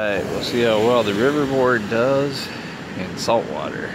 Alright, we'll see how well the riverboard does in salt water.